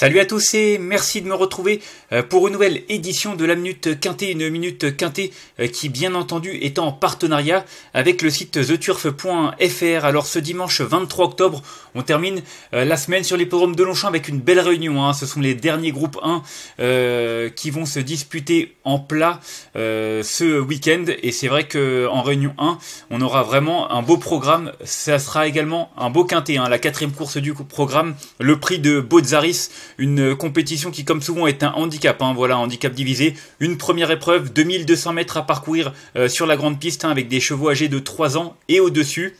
Salut à tous et merci de me retrouver euh, pour une nouvelle édition de la Minute Quintet, une Minute Quintet euh, qui bien entendu est en partenariat avec le site theturf.fr. Alors ce dimanche 23 octobre, on termine euh, la semaine sur l'hippodrome de Longchamp avec une belle réunion. Hein. Ce sont les derniers groupes 1 qui vont se disputer en plat ce week-end et c'est vrai qu'en réunion 1, on aura vraiment un beau programme. Ça sera également un beau Quintet, hein. la quatrième course du programme, le prix de Bozzaris une compétition qui comme souvent est un handicap, hein, voilà, handicap divisé. Une première épreuve, 2200 mètres à parcourir euh, sur la grande piste hein, avec des chevaux âgés de 3 ans et au-dessus.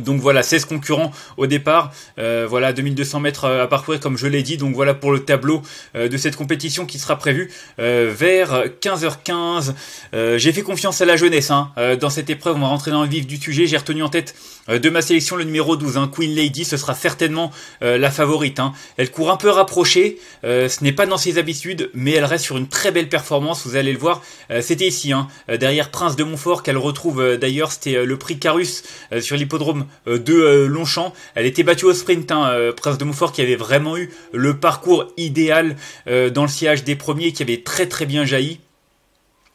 Donc voilà, 16 concurrents au départ, euh, voilà 2200 mètres à parcourir comme je l'ai dit, donc voilà pour le tableau euh, de cette compétition qui sera prévue vers 15h15. j'ai fait confiance à la jeunesse hein. dans cette épreuve, on va rentrer dans le vif du sujet, j'ai retenu en tête euh, de ma sélection, le numéro 12, hein, Queen Lady, ce sera certainement euh, la favorite. Hein. Elle court un peu rapprochée, euh, ce n'est pas dans ses habitudes, mais elle reste sur une très belle performance, vous allez le voir. c'était ici, hein, derrière Prince de Montfort, qu'elle retrouve d'ailleurs, c'était le prix Carus sur l'hippodrome de Longchamp. Elle était battue au sprint, hein, Prince de Montfort qui avait vraiment eu le parcours idéal dans le sillage des premiers, qui avait très très bien jailli.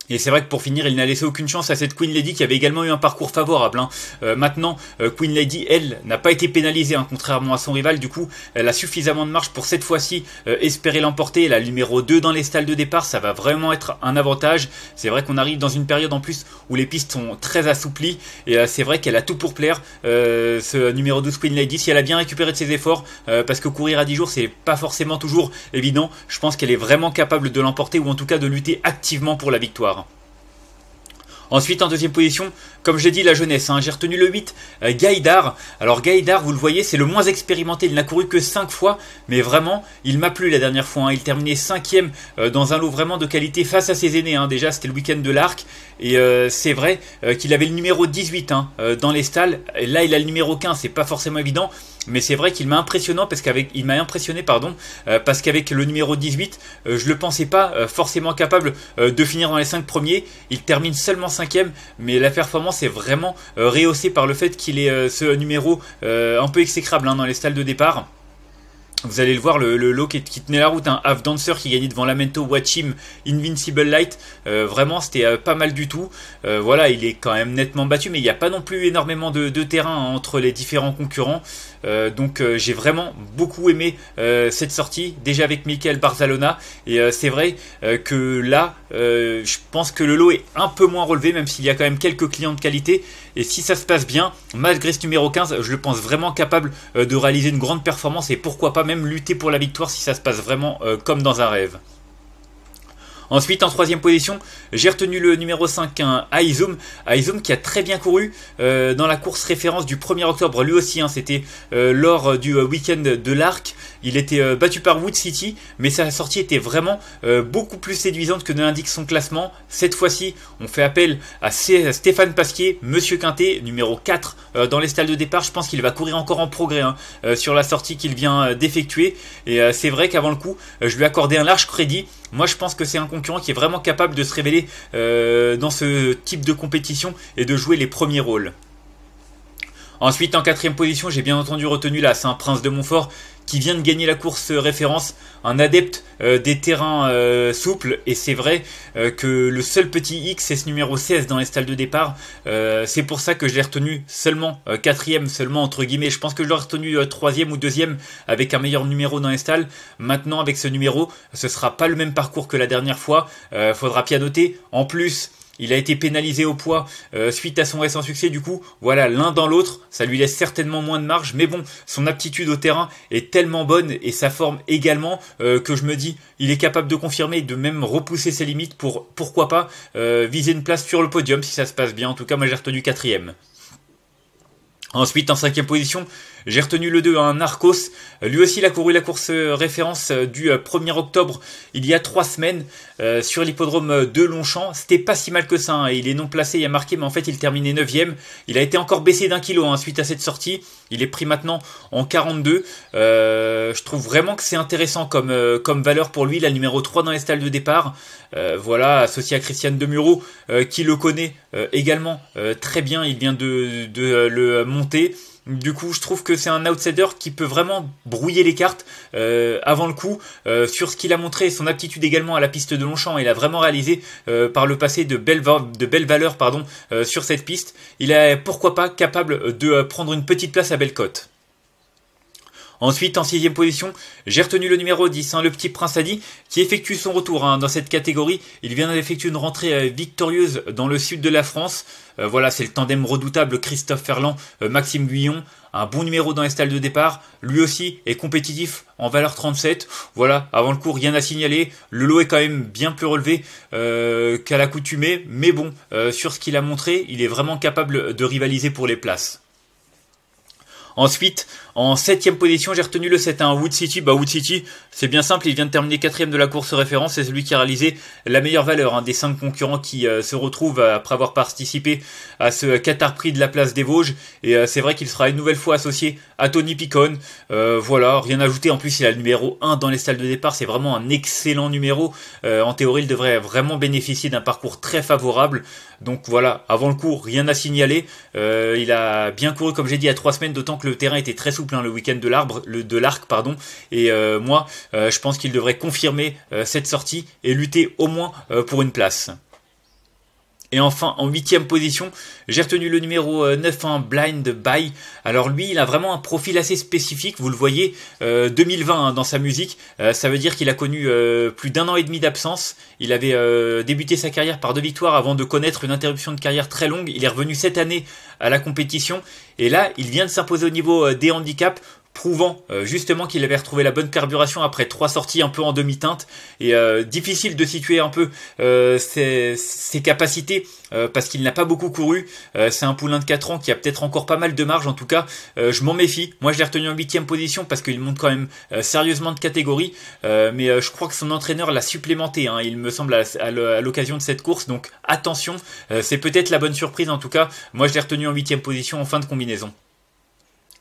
Et c'est vrai que pour finir, il n'a laissé aucune chance à cette Queen Lady qui avait également eu un parcours favorable. Hein. Euh, maintenant, euh, Queen Lady, elle, n'a pas été pénalisée, hein, contrairement à son rival. Du coup, elle a suffisamment de marge pour cette fois-ci euh, espérer l'emporter. La numéro 2 dans les stalles de départ, ça va vraiment être un avantage. C'est vrai qu'on arrive dans une période en plus où les pistes sont très assouplies. Et c'est vrai qu'elle a tout pour plaire, ce numéro 12 Queen Lady, si elle a bien récupéré de ses efforts. parce que courir à 10 jours, c'est pas forcément toujours évident. Je pense qu'elle est vraiment capable de l'emporter ou en tout cas de lutter activement pour la victoire. Ensuite, en deuxième position, comme je l'ai dit, la jeunesse. Hein, j'ai retenu le 8, euh, Gaïdar. Alors Gaïdar, vous le voyez, c'est le moins expérimenté. Il n'a couru que 5 fois, mais vraiment, il m'a plu la dernière fois. Hein. Il terminait 5ème euh, dans un lot vraiment de qualité face à ses aînés. Hein. Déjà, c'était le week-end de l'Arc. Et euh, c'est vrai qu'il avait le numéro 18 dans les stalles. Et là, il a le numéro 15. C'est pas forcément évident. Mais c'est vrai qu'il m'a impressionnant parce qu'avec il m'a impressionné pardon parce qu'avec le numéro 18 je le pensais pas forcément capable de finir dans les 5 premiers il termine seulement 5 mais la performance est vraiment euh, rehaussée par le fait qu'il ait euh, ce numéro euh, un peu exécrable hein, dans les stalles de départ. Vous allez le voir, le, lot qui, tenait la route, un hein, Half Dancer qui gagnait devant Lamento, Watchim, Invincible Light. vraiment, c'était pas mal du tout. voilà, il est quand même nettement battu, mais il n'y a pas non plus énormément de, terrain hein, entre les différents concurrents. Euh, donc euh, j'ai vraiment beaucoup aimé euh, cette sortie, déjà avec Michael Barzalona. Et c'est vrai que là, je pense que le lot est un peu moins relevé, même s'il y a quand même quelques clients de qualité. Et si ça se passe bien, malgré ce numéro 15, je le pense vraiment capable de réaliser une grande performance et pourquoi pas même lutter pour la victoire si ça se passe vraiment comme dans un rêve. Ensuite, en troisième position, j'ai retenu le numéro 5, un Aizum. Aizum qui a très bien couru euh, dans la course référence du 1er octobre. Lui aussi, hein, c'était euh, lors du euh, week-end de l'Arc. Il était battu par Wood City, mais sa sortie était vraiment beaucoup plus séduisante que ne l'indique son classement. Cette fois-ci, on fait appel à Stéphane Pasquier, Monsieur Quintet, numéro 4 dans les stalles de départ. Je pense qu'il va courir encore en progrès hein, sur la sortie qu'il vient d'effectuer. Et c'est vrai qu'avant le coup, je lui accordais un large crédit. Moi, je pense que c'est un concurrent qui est vraiment capable de se révéler euh, dans ce type de compétition et de jouer les premiers rôles. Ensuite, en quatrième position, j'ai bien entendu retenu là, c'est un Prince de Montfort qui vient de gagner la course référence, un adepte euh, des terrains euh, souples, et c'est vrai que le seul petit X c'est ce numéro 16 dans les stalles de départ, c'est pour ça que je l'ai retenu seulement quatrième, seulement entre guillemets, je pense que je l'aurais retenu troisième ou deuxième avec un meilleur numéro dans les stalles, maintenant avec ce numéro, ce sera pas le même parcours que la dernière fois, faudra pianoter, en plus il a été pénalisé au poids euh, suite à son récent succès. Du coup, voilà, l'un dans l'autre, ça lui laisse certainement moins de marge. Mais bon, son aptitude au terrain est tellement bonne et sa forme également euh, que je me dis, il est capable de confirmer et de même repousser ses limites pour, pourquoi pas, euh, viser une place sur le podium si ça se passe bien. En tout cas, moi j'ai retenu quatrième. Ensuite, en cinquième position, j'ai retenu le 2, un Narcos. Lui aussi, il a couru la course euh, référence euh, du 1er euh, octobre, il y a trois semaines, sur l'hippodrome de Longchamp. C'était pas si mal que ça. Hein. Il est non placé, il a marqué, mais en fait, il terminait 9ème. Il a été encore baissé d'un kilo hein, suite à cette sortie. Il est pris maintenant en 42. je trouve vraiment que c'est intéressant comme, comme valeur pour lui, la numéro 3 dans les stalles de départ. voilà, associé à Christiane Demuro, qui le connaît également très bien. Il vient de, de le monter. Du coup, je trouve que c'est un outsider qui peut vraiment brouiller les cartes euh, avant le coup euh, sur ce qu'il a montré, son aptitude également à la piste de Longchamp. Il a vraiment réalisé euh, par le passé de belles, valeurs pardon, sur cette piste. Il est pourquoi pas capable de prendre une petite place à Bellecote. Ensuite, en sixième position, j'ai retenu le numéro 10, hein, le petit Prince Adi, qui effectue son retour hein, dans cette catégorie. Il vient d'effectuer une rentrée euh, victorieuse dans le sud de la France. Euh, voilà, c'est le tandem redoutable Christophe Ferland, euh, Maxime Guyon. Un bon numéro dans les stalles de départ. Lui aussi est compétitif en valeur 37. Voilà, avant le coup, rien à signaler. Le lot est quand même bien plus relevé qu'à l'accoutumée. Mais bon, sur ce qu'il a montré, il est vraiment capable de rivaliser pour les places. Ensuite, en septième position, j'ai retenu le 7-1 Wood City. Bah, Wood City, c'est bien simple, il vient de terminer quatrième de la course référence. C'est celui qui a réalisé la meilleure valeur hein, des cinq concurrents qui euh, se retrouvent après avoir participé à ce Qatar Prix de la place des Vosges. Et euh, c'est vrai qu'il sera une nouvelle fois associé à Tony Picon. Euh, voilà, rien à ajouter. En plus, il a le numéro 1 dans les salles de départ. C'est vraiment un excellent numéro. en théorie, il devrait vraiment bénéficier d'un parcours très favorable. Donc voilà, avant le cours, rien à signaler. il a bien couru, comme j'ai dit, a trois semaines, d'autant que le terrain était très souple hein, le week-end de l'arc. Et euh, moi, euh, je pense qu'il devrait confirmer euh, cette sortie et lutter au moins pour une place. Et enfin, en huitième position, j'ai retenu le numéro 9 en Blind Buy. Alors lui, il a vraiment un profil assez spécifique, vous le voyez, 2020 hein, dans sa musique. ça veut dire qu'il a connu plus d'un an et demi d'absence. Il avait débuté sa carrière par deux victoires avant de connaître une interruption de carrière très longue. Il est revenu cette année à la compétition. Et là, il vient de s'imposer au niveau des handicaps prouvant euh, justement qu'il avait retrouvé la bonne carburation après trois sorties un peu en demi-teinte. Et euh, difficile de situer un peu euh, ses, capacités parce qu'il n'a pas beaucoup couru. C'est un poulain de 4 ans qui a peut-être encore pas mal de marge en tout cas. Je m'en méfie. Moi je l'ai retenu en huitième position parce qu'il monte quand même sérieusement de catégorie. Mais je crois que son entraîneur l'a supplémenté hein, il me semble à, l'occasion de cette course. Donc attention. C'est peut-être la bonne surprise en tout cas. Moi je l'ai retenu en huitième position en fin de combinaison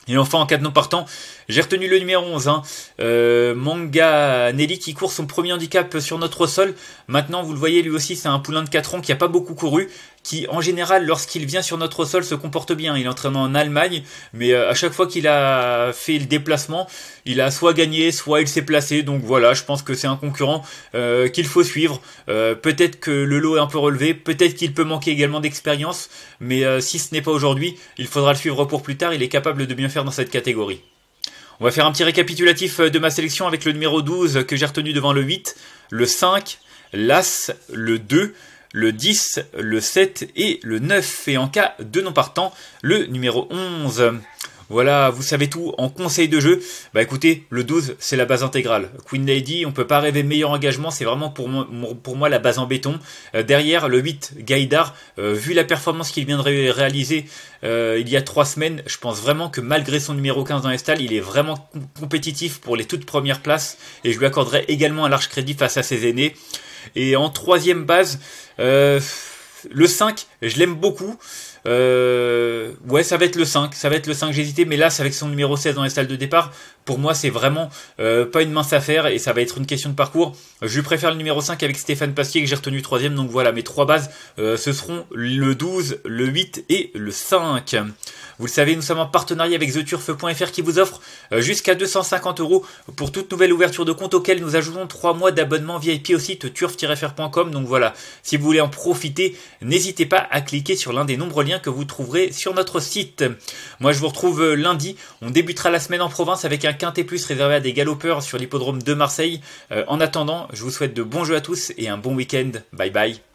et enfin, en cas de non partant, j'ai retenu le numéro 11, hein. euh, Manga Nelly qui court son premier handicap sur notre sol. Maintenant, vous le voyez, lui aussi, c'est un poulain de 4 ans qui a pas beaucoup couru, qui en général, lorsqu'il vient sur notre sol, se comporte bien. Il entraîne en Allemagne, mais euh, à chaque fois qu'il a fait le déplacement, il a soit gagné, soit il s'est placé. Donc voilà, je pense que c'est un concurrent euh, qu'il faut suivre. Euh, peut-être que le lot est un peu relevé, peut-être qu'il peut manquer également d'expérience, mais si ce n'est pas aujourd'hui, il faudra le suivre pour plus tard. Il est capable de bien faire dans cette catégorie. On va faire un petit récapitulatif de ma sélection avec le numéro 12 que j'ai retenu devant le 8, le 5, l'As, le 2, le 10, le 7 et le 9. Et en cas de non partant, le numéro 11. Voilà, vous savez tout en conseil de jeu. Bah écoutez, le 12, c'est la base intégrale. Queen Lady, on peut pas rêver meilleur engagement, c'est vraiment pour moi, pour moi la base en béton. Euh, derrière, le 8, Gaïdar, euh, vu la performance qu'il vient de réaliser euh, il y a trois semaines, je pense vraiment que malgré son numéro 15 dans les stalles, il est vraiment compétitif pour les toutes premières places et je lui accorderai également un large crédit face à ses aînés. Et en troisième base, le 5, je l'aime beaucoup. Euh, ouais, ça va être le 5. Ça va être le 5. J'hésitais, mais là, c'est avec son numéro 16 dans les salles de départ. Pour moi, c'est vraiment euh, pas une mince affaire et ça va être une question de parcours. Je préfère le numéro 5 avec Stéphane Pasquier que j'ai retenu troisième. Donc voilà, mes trois bases, euh, ce seront le 12, le 8 et le 5. Vous le savez, nous sommes en partenariat avec TheTurf.fr qui vous offre euh, jusqu'à 250 euros pour toute nouvelle ouverture de compte auquel nous ajoutons 3 mois d'abonnement VIP au site turf-fr.com. Donc voilà, si vous voulez en profiter, n'hésitez pas à cliquer sur l'un des nombreux liens que vous trouverez sur notre site. Moi, je vous retrouve euh, lundi. On débutera la semaine en province avec un quintet plus réservé à des galopeurs sur l'hippodrome de Marseille. Euh, en attendant, je vous souhaite de bons jeux à tous et un bon week-end. Bye bye.